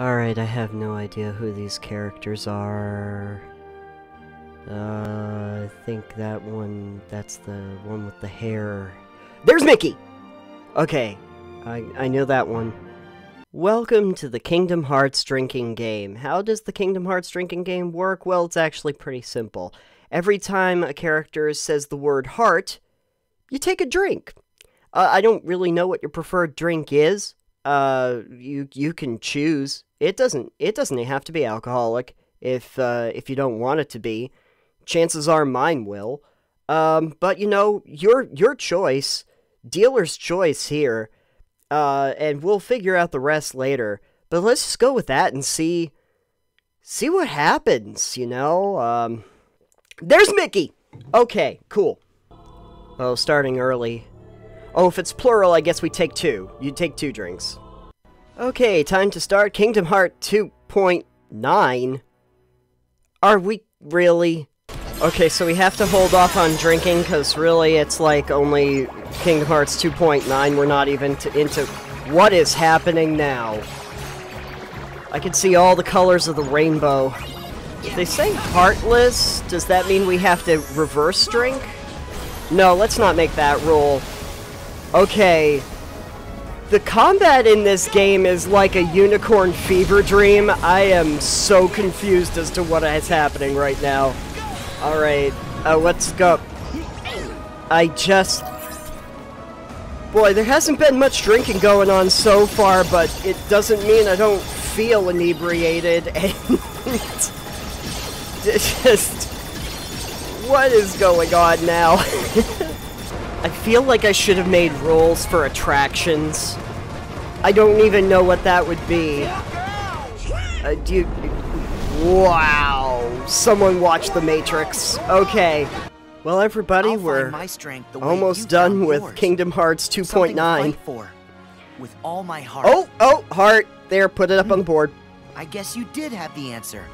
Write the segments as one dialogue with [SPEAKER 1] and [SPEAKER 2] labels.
[SPEAKER 1] Alright, I have no idea who these characters are. Uh, I think that one, that's the one with the hair. There's Mickey! Okay, I, I know that one. Welcome to the Kingdom Hearts drinking game. How does the Kingdom Hearts drinking game work? Well, it's actually pretty simple. Every time a character says the word heart, you take a drink. Uh, I don't really know what your preferred drink is. Uh, you you can choose. It doesn't it doesn't have to be alcoholic if uh, if you don't want it to be. Chances are mine will. Um, but you know your your choice, dealer's choice here. Uh, and we'll figure out the rest later. But let's just go with that and see see what happens. You know. Um, there's Mickey. Okay, cool. Oh, starting early. Oh, if it's plural, I guess we take two. You take two drinks. Okay, time to start Kingdom Heart 2.9. Are we really? Okay, so we have to hold off on drinking, because really it's like only Kingdom Hearts 2.9. We're not even into what is happening now. I can see all the colors of the rainbow. If they say heartless, does that mean we have to reverse drink? No, let's not make that rule. Okay. The combat in this game is like a unicorn fever dream. I am so confused as to what is happening right now. Alright, uh, let's go. I just... Boy, there hasn't been much drinking going on so far, but it doesn't mean I don't feel inebriated, and... just... What is going on now? I feel like I should have made rules for attractions. I don't even know what that would be. Uh, do you... Wow. Someone watched The Matrix. Okay. Well, everybody, we're almost done with yours. Kingdom Hearts 2.9.
[SPEAKER 2] With all my heart.
[SPEAKER 1] Oh, oh, heart. There, put it up on the board.
[SPEAKER 2] I guess you did have the answer.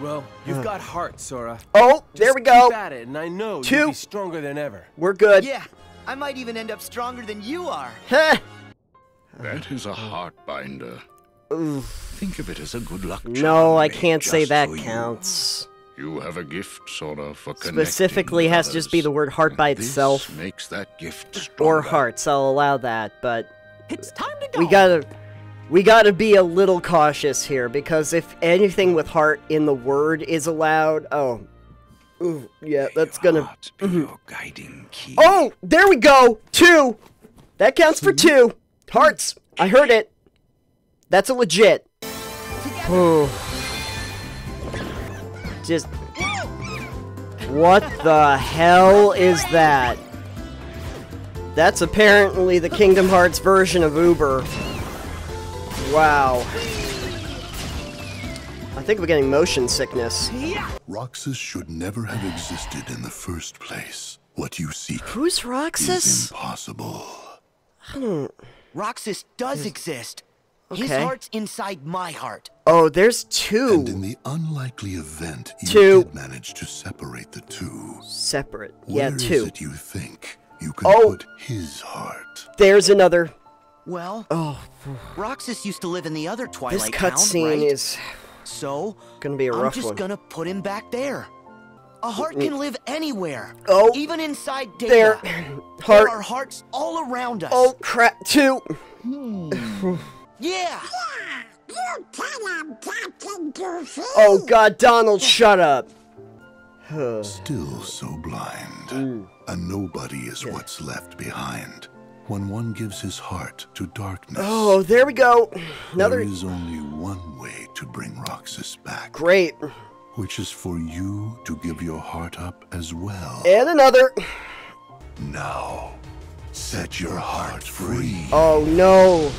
[SPEAKER 3] Well, you've got heart, Sora.
[SPEAKER 1] Oh, Just there we go.
[SPEAKER 3] Keep at it, and I know you you'll be stronger than ever.
[SPEAKER 1] We're good.
[SPEAKER 2] Yeah, I might even end up stronger than you are.
[SPEAKER 1] Heh.
[SPEAKER 4] that is a heart binder.
[SPEAKER 1] Oof.
[SPEAKER 4] Think of it as a good luck charm.
[SPEAKER 1] No, I can't say that counts.
[SPEAKER 4] You. you. have a gift, Sora, for
[SPEAKER 1] Specifically has to just be the word heart by
[SPEAKER 4] this
[SPEAKER 1] itself.
[SPEAKER 4] makes that gift stronger.
[SPEAKER 1] Or hearts, I'll allow that, but...
[SPEAKER 2] It's time to go.
[SPEAKER 1] We gotta we gotta be a little cautious here, because if anything with heart in the word is allowed, oh, ooh, yeah, that's gonna... Mm-hmm. Oh, there we go! Two! That counts for two! Hearts! I heard it! That's a legit. Oh. Just... What the hell is that? That's apparently the Kingdom Hearts version of Uber. Wow. I think we're getting motion sickness.
[SPEAKER 5] Roxas should never have existed in the first place. What you seek
[SPEAKER 1] Who's Roxas?
[SPEAKER 5] is impossible.
[SPEAKER 1] Hmm.
[SPEAKER 2] Roxas does exist. Okay. His heart's inside my heart.
[SPEAKER 1] Oh, there's two.
[SPEAKER 5] And in the unlikely event you
[SPEAKER 1] two.
[SPEAKER 5] did manage to separate the two.
[SPEAKER 1] Separate.
[SPEAKER 5] Where
[SPEAKER 1] yeah, two.
[SPEAKER 5] is it you think you could
[SPEAKER 1] oh.
[SPEAKER 5] put his heart?
[SPEAKER 1] There's another.
[SPEAKER 2] Well,
[SPEAKER 1] oh,
[SPEAKER 2] Roxas used to live in the other Twilight
[SPEAKER 1] This cutscene
[SPEAKER 2] right?
[SPEAKER 1] is
[SPEAKER 2] so
[SPEAKER 1] gonna be a rough
[SPEAKER 2] I'm just
[SPEAKER 1] one.
[SPEAKER 2] gonna put him back there. A heart can live anywhere.
[SPEAKER 1] Oh,
[SPEAKER 2] even inside data.
[SPEAKER 1] There, heart.
[SPEAKER 2] There are hearts all around us.
[SPEAKER 1] Oh crap! Two.
[SPEAKER 2] Hmm. yeah.
[SPEAKER 1] Oh God, Donald, shut up.
[SPEAKER 5] Still so blind. Mm. A nobody is yeah. what's left behind when one gives his heart to darkness.
[SPEAKER 1] Oh, there we go. Another.
[SPEAKER 5] There is only one way to bring Roxas back.
[SPEAKER 1] Great.
[SPEAKER 5] Which is for you to give your heart up as well.
[SPEAKER 1] And another.
[SPEAKER 5] Now, set your heart free.
[SPEAKER 1] Oh no.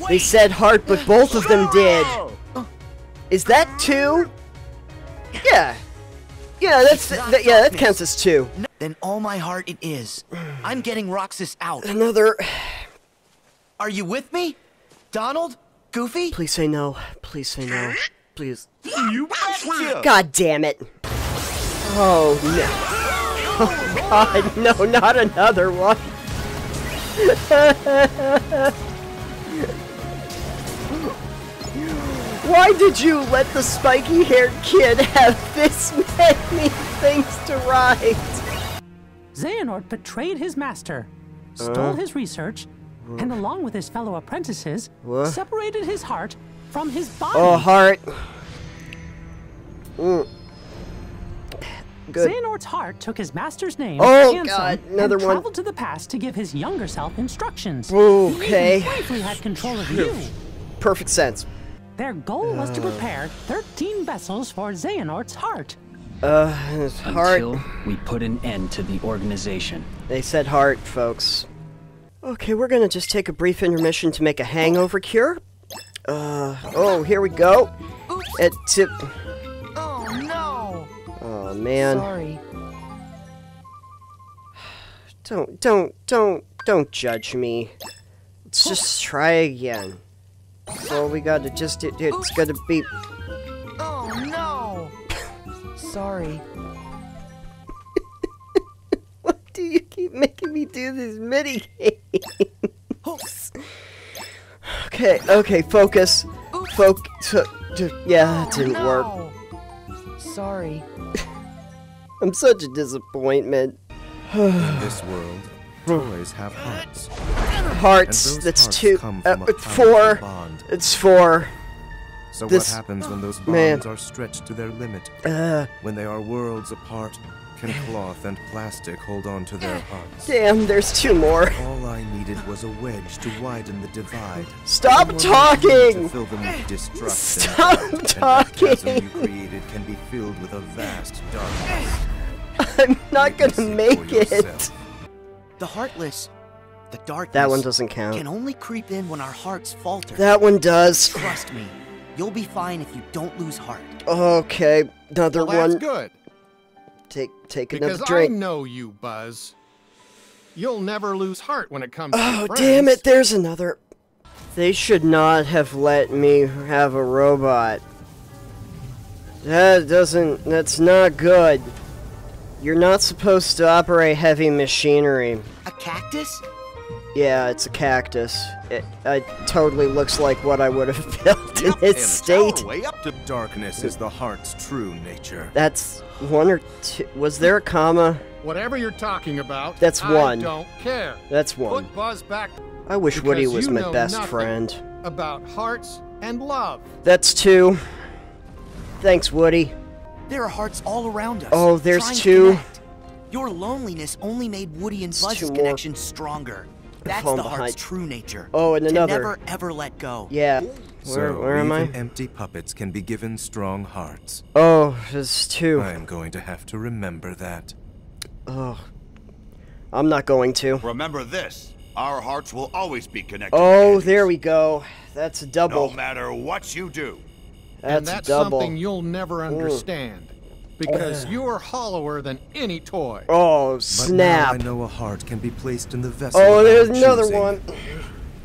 [SPEAKER 1] Wait. They said heart, but both of them did. Is that two? Yeah. Yeah, that's that, yeah, that counts as two.
[SPEAKER 2] Then all my heart it is. I'm getting Roxas out.
[SPEAKER 1] Another.
[SPEAKER 2] Are you with me? Donald? Goofy?
[SPEAKER 1] Please say no. Please say no. Please.
[SPEAKER 2] You betcha!
[SPEAKER 1] God damn it. Oh no. Oh god, no, not another one. Why did you let the spiky-haired kid have this many things to write?
[SPEAKER 6] Xehanort betrayed his master, stole his research, and along with his fellow apprentices,
[SPEAKER 1] What?
[SPEAKER 6] separated his heart from his body.
[SPEAKER 1] Oh, heart. Mm. Good.
[SPEAKER 6] Xehanort's heart took his master's name,
[SPEAKER 1] Oh,
[SPEAKER 6] Ansem,
[SPEAKER 1] God, another
[SPEAKER 6] and
[SPEAKER 1] one.
[SPEAKER 6] traveled to the past to give his younger self instructions.
[SPEAKER 1] Okay.
[SPEAKER 6] He even briefly had control of you.
[SPEAKER 1] Perfect sense.
[SPEAKER 6] Their goal was to prepare 13 vessels for Xehanort's heart.
[SPEAKER 1] Uh, his heart.
[SPEAKER 7] Until we put an end to the organization.
[SPEAKER 1] They said heart, folks. Okay, we're gonna just take a brief intermission to make a hangover cure. Uh, oh, here we go. At tip.
[SPEAKER 2] Oh no!
[SPEAKER 1] Oh man.
[SPEAKER 2] Sorry.
[SPEAKER 1] Don't, don't, don't, don't judge me. Let's just try again. So we gotta just, it, it's gonna be.
[SPEAKER 2] Oh no! Sorry.
[SPEAKER 1] Why do you keep making me do this mini games? okay, okay, focus. Focus. Yeah, that didn't work.
[SPEAKER 2] Sorry.
[SPEAKER 1] I'm such a disappointment.
[SPEAKER 8] In this world, toys have hearts.
[SPEAKER 1] Hearts, that's
[SPEAKER 8] hearts
[SPEAKER 1] two. Uh,
[SPEAKER 8] from a
[SPEAKER 1] it's four.
[SPEAKER 8] Bond.
[SPEAKER 1] It's four.
[SPEAKER 8] So
[SPEAKER 1] this-
[SPEAKER 8] what happens when those
[SPEAKER 1] man.
[SPEAKER 8] bonds are stretched to their limit?
[SPEAKER 1] Uh,
[SPEAKER 8] When they are worlds apart, can cloth and plastic hold on to their hearts?
[SPEAKER 1] damn, there's two more.
[SPEAKER 8] All I needed was a wedge to widen the divide.
[SPEAKER 1] Stop
[SPEAKER 8] I
[SPEAKER 1] talking!
[SPEAKER 8] To fill them with distrust
[SPEAKER 1] Stop
[SPEAKER 8] and doubt, And that chasm
[SPEAKER 1] talking!
[SPEAKER 8] you created can be filled with a vast darkness.
[SPEAKER 1] I'm not
[SPEAKER 8] Witness
[SPEAKER 1] gonna make
[SPEAKER 8] for
[SPEAKER 1] it.
[SPEAKER 2] The heartless, the darkness.
[SPEAKER 1] That one doesn't count.
[SPEAKER 2] Can only creep in when our hearts falter.
[SPEAKER 1] That one does.
[SPEAKER 2] Trust me, you'll be fine if you don't lose heart.
[SPEAKER 1] Okay, another
[SPEAKER 9] Well, that's
[SPEAKER 1] one.
[SPEAKER 9] good.
[SPEAKER 1] Take, take
[SPEAKER 9] Because
[SPEAKER 1] another
[SPEAKER 9] I know you, Buzz. You'll never lose heart when it comes to
[SPEAKER 1] Oh,
[SPEAKER 9] your
[SPEAKER 1] damn it, there's another. They should not have let me have a robot. That doesn't. That's not good. You're not supposed to operate heavy machinery.
[SPEAKER 2] A cactus?
[SPEAKER 1] Yeah, it's a cactus. It, it totally looks like what I would have built in its state.
[SPEAKER 8] Way up to darkness is the heart's true nature.
[SPEAKER 1] That's one or two. Was there a comma?
[SPEAKER 9] Whatever you're talking about,
[SPEAKER 1] That's one.
[SPEAKER 9] I
[SPEAKER 1] one.
[SPEAKER 9] don't care.
[SPEAKER 1] That's one.
[SPEAKER 9] Put Buzz back
[SPEAKER 1] I wish Woody was
[SPEAKER 9] you
[SPEAKER 1] my
[SPEAKER 9] know
[SPEAKER 1] best friend.
[SPEAKER 9] about hearts and love.
[SPEAKER 1] That's two. Thanks, Woody.
[SPEAKER 2] There are hearts all around us.
[SPEAKER 1] Oh, there's
[SPEAKER 2] trying
[SPEAKER 1] two.
[SPEAKER 2] Your loneliness only made Woody and
[SPEAKER 1] It's
[SPEAKER 2] Buzz's
[SPEAKER 1] two more.
[SPEAKER 2] connection stronger. That's
[SPEAKER 1] falling
[SPEAKER 2] the heart's true nature.
[SPEAKER 1] Oh, and
[SPEAKER 2] to
[SPEAKER 1] another.
[SPEAKER 2] never ever let go.
[SPEAKER 1] Yeah. Where,
[SPEAKER 8] so
[SPEAKER 1] where am I?
[SPEAKER 8] even empty puppets can be given strong hearts.
[SPEAKER 1] Oh, there's two.
[SPEAKER 8] I am going to have to remember that.
[SPEAKER 1] Oh. I'm not going to.
[SPEAKER 10] Remember this our hearts will always be connected.
[SPEAKER 1] Oh,
[SPEAKER 10] Andes,
[SPEAKER 1] there we go. That's a
[SPEAKER 10] No matter what you do.
[SPEAKER 1] That's,
[SPEAKER 9] and that's
[SPEAKER 1] double.
[SPEAKER 9] something you'll never understand. Because you're hollower than any toy.
[SPEAKER 1] Oh, snap.
[SPEAKER 8] But
[SPEAKER 1] snap.
[SPEAKER 8] now I know a heart can be placed in the vessel.
[SPEAKER 1] Oh, there's another one.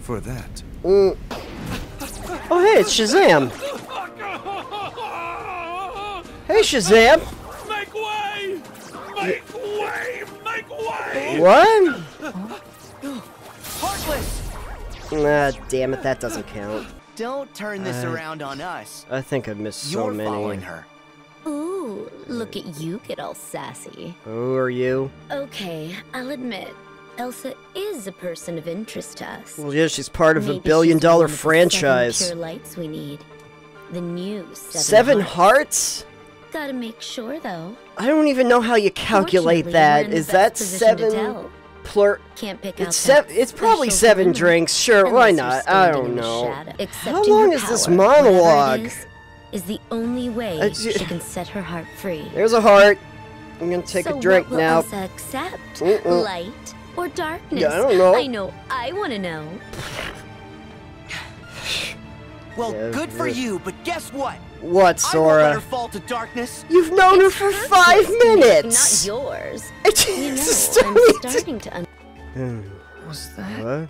[SPEAKER 8] For that,
[SPEAKER 1] Mm. Oh, hey, it's Shazam. Hey, Shazam.
[SPEAKER 10] Make way! Make way! Make way!
[SPEAKER 1] What?
[SPEAKER 2] Heartless!
[SPEAKER 1] Ah, damn it, that doesn't count.
[SPEAKER 2] Don't turn this
[SPEAKER 1] Uh,
[SPEAKER 2] around on us.
[SPEAKER 1] I think I've missed so
[SPEAKER 2] You're
[SPEAKER 1] many.
[SPEAKER 2] following her.
[SPEAKER 11] Ooh, look at you get all sassy.
[SPEAKER 1] Who are you?
[SPEAKER 11] Okay, I'll admit, Elsa is a person of interest to us.
[SPEAKER 1] Well, yeah, she's part of a billion dollar
[SPEAKER 11] the seven
[SPEAKER 1] franchise.
[SPEAKER 11] pure lights we need. The new seven,
[SPEAKER 1] Seven hearts?
[SPEAKER 11] Gotta make sure though.
[SPEAKER 1] I don't even know how you calculate
[SPEAKER 11] that.
[SPEAKER 1] Is that.
[SPEAKER 11] we're in the
[SPEAKER 1] Is
[SPEAKER 11] best
[SPEAKER 1] that
[SPEAKER 11] position to
[SPEAKER 1] seven plur?
[SPEAKER 11] Can't pick
[SPEAKER 1] It's seven. It's probably seven drinks. Sure, why not? I don't know. How long is this monologue?
[SPEAKER 11] Is, is the only way
[SPEAKER 1] Uh, d-
[SPEAKER 11] she can set her heart free.
[SPEAKER 1] There's a heart. I'm gonna take
[SPEAKER 11] so
[SPEAKER 1] a drink
[SPEAKER 11] what will
[SPEAKER 1] now.
[SPEAKER 11] Elsa accept?
[SPEAKER 1] Mm-mm.
[SPEAKER 11] Light or darkness?
[SPEAKER 1] Yeah, I don't know.
[SPEAKER 11] I know. I want to know.
[SPEAKER 2] Well,
[SPEAKER 1] Yeah,
[SPEAKER 2] good for
[SPEAKER 1] yeah.
[SPEAKER 2] you, but guess what?
[SPEAKER 1] What,
[SPEAKER 2] I won't let
[SPEAKER 1] Sora?
[SPEAKER 2] her fall to darkness.
[SPEAKER 1] You've known her for five
[SPEAKER 11] choice to make,
[SPEAKER 1] minutes.
[SPEAKER 11] not yours.
[SPEAKER 1] It's
[SPEAKER 11] You know, I'm starting to. Un-
[SPEAKER 1] Hmm,
[SPEAKER 2] Was that
[SPEAKER 1] what?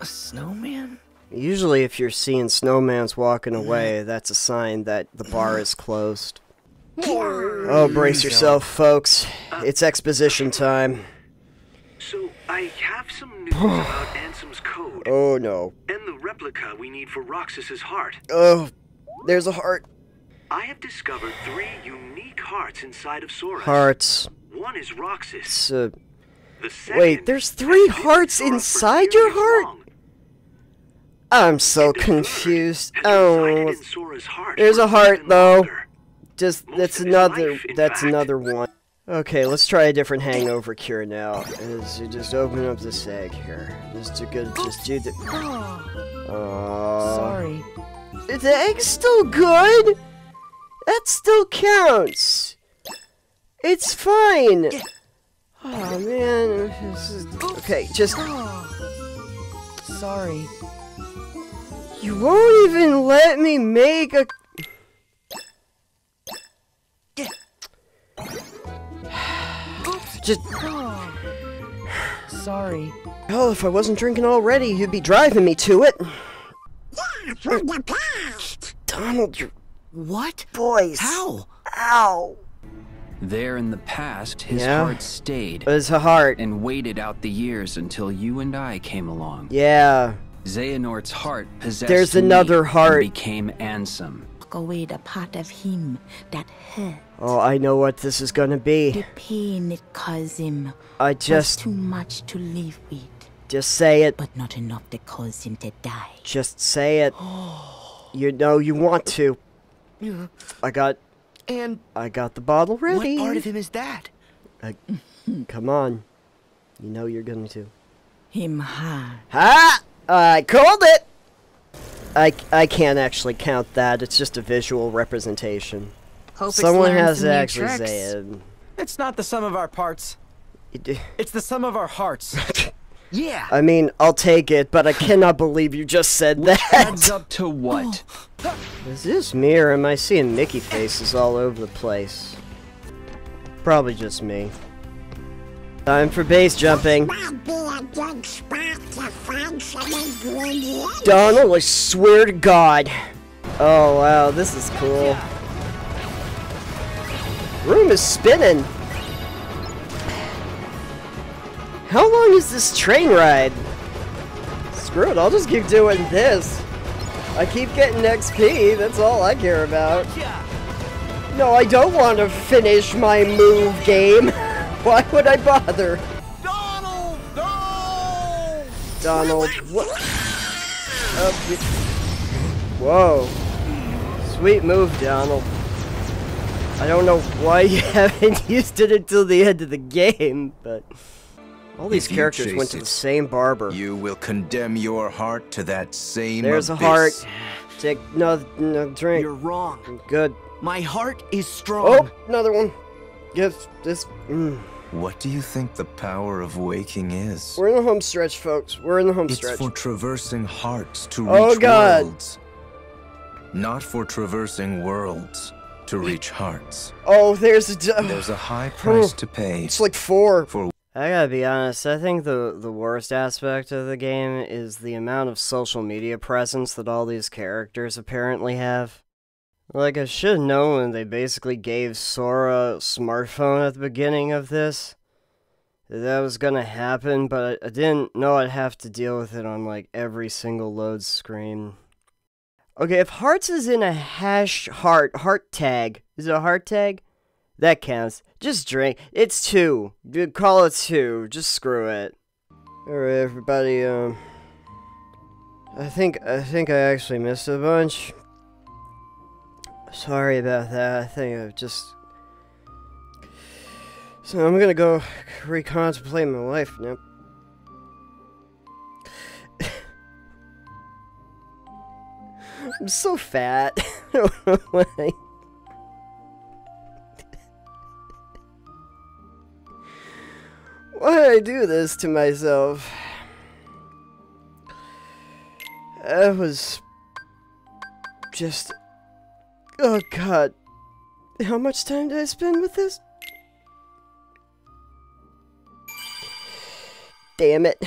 [SPEAKER 2] a snowman?
[SPEAKER 1] Usually, if you're seeing snowmans walking away, that's a sign that the bar is closed. Oh, brace yourself, folks. It's exposition time.
[SPEAKER 12] So I have some news about Ansem's code
[SPEAKER 1] Oh no.
[SPEAKER 12] and the replica replica we need for Roxas's heart.
[SPEAKER 1] Oh, there's a heart.
[SPEAKER 12] I have discovered three unique hearts inside of Sora.
[SPEAKER 1] Hearts.
[SPEAKER 12] One is Roxas.
[SPEAKER 1] Uh,
[SPEAKER 12] The second
[SPEAKER 1] wait, there's three hearts inside your heart? I'm so confused. Oh, there's a heart though. Just that's another. That's another one. Okay, let's try a different hangover cure now. Is you just open up this egg here. Just to good. Just do the. Uh,
[SPEAKER 13] Sorry.
[SPEAKER 1] The egg's still good. That still counts. It's fine. Oh man, this is okay. Just
[SPEAKER 13] Sorry.
[SPEAKER 1] You won't even let me make a. Just
[SPEAKER 13] Sorry.
[SPEAKER 1] hell, if I wasn't drinking already, you'd be driving me to it. Yeah, Donald, you're
[SPEAKER 2] What?
[SPEAKER 1] boys.
[SPEAKER 2] How?
[SPEAKER 1] Ow.
[SPEAKER 7] There in the past, his
[SPEAKER 1] Yeah.
[SPEAKER 7] heart stayed
[SPEAKER 1] It's a heart.
[SPEAKER 7] and waited out the years until you and I came along.
[SPEAKER 1] Yeah.
[SPEAKER 7] Xehanort's heart possessed
[SPEAKER 1] There's
[SPEAKER 7] me
[SPEAKER 1] another
[SPEAKER 7] and
[SPEAKER 1] heart.
[SPEAKER 7] became Ansem.
[SPEAKER 14] Took away the part of him that hurt.
[SPEAKER 1] Oh, I know what this is gonna be.
[SPEAKER 14] The pain it caused him
[SPEAKER 1] I
[SPEAKER 14] was
[SPEAKER 1] just,
[SPEAKER 14] too much to live with,
[SPEAKER 1] just say it.
[SPEAKER 14] but not enough to cause him to die.
[SPEAKER 1] Just say it. You know you want to. I got,
[SPEAKER 2] And
[SPEAKER 1] I got the bottle ready.
[SPEAKER 2] what part of him is that?
[SPEAKER 1] I, come on. You know you're going to.
[SPEAKER 14] Him hard.
[SPEAKER 1] Ha! I called it! I, I can't actually count that. It's just a visual representation.
[SPEAKER 13] Hope
[SPEAKER 1] Someone
[SPEAKER 13] it's
[SPEAKER 1] has to actually
[SPEAKER 13] tricks.
[SPEAKER 1] say it.
[SPEAKER 3] It's not the sum of our parts. It's the sum of our hearts.
[SPEAKER 2] Yeah.
[SPEAKER 1] I mean, I'll take it, but I cannot believe you just said that.
[SPEAKER 7] Adds up to what?
[SPEAKER 1] Is this me or am I seeing Mickey faces all over the place? Probably just me. Time for base jumping. Donald, I swear to God. Oh wow, this is cool. Room is spinning. How long is this train ride? Screw it, I'll just keep doing this. I keep getting XP, that's all I care about. No, I don't want to finish my move game. Why would I bother?
[SPEAKER 10] Donald! No!
[SPEAKER 1] Donald, what? Oh, you- Whoa. Sweet move, Donald. I don't know why you haven't used it until the end of the game, but... All these
[SPEAKER 15] If
[SPEAKER 1] characters went to
[SPEAKER 15] it,
[SPEAKER 1] the same barber.
[SPEAKER 15] You will condemn your heart to that same
[SPEAKER 1] There's a heart. Take no, no drink.
[SPEAKER 2] You're wrong.
[SPEAKER 1] Good.
[SPEAKER 2] My heart is oh, strong.
[SPEAKER 1] Oh, another one. Yes, this. Mm.
[SPEAKER 15] What do you think the power of waking is?
[SPEAKER 1] We're in the home stretch, folks. We're in the home
[SPEAKER 15] It's
[SPEAKER 1] stretch.
[SPEAKER 15] for traversing hearts to
[SPEAKER 1] Oh,
[SPEAKER 15] reach
[SPEAKER 1] God.
[SPEAKER 15] worlds. Not for traversing worlds to reach hearts.
[SPEAKER 1] Oh, there's a. d-
[SPEAKER 15] There's a high price to pay.
[SPEAKER 1] It's like four.
[SPEAKER 15] For
[SPEAKER 1] I gotta be honest, I think the, the worst aspect of the game is the amount of social media presence that all these characters apparently have. Like, I should have known when they basically gave Sora a smartphone at the beginning of this. that was gonna happen, but I, I didn't know I'd have to deal with it on, like, every single load screen. Okay, if hearts is in a hash heart, heart tag, is it a heart tag? That counts. Just drink. It's two. Dude, call it two. Just screw it. Alright, everybody, um... I think, I think I actually missed a bunch. Sorry about that. I think I've just... So I'm gonna go recontemplate my life now. I'm so fat. Why. Why did I do this to myself? I was just. Oh god. How much time did I spend with this? Damn it.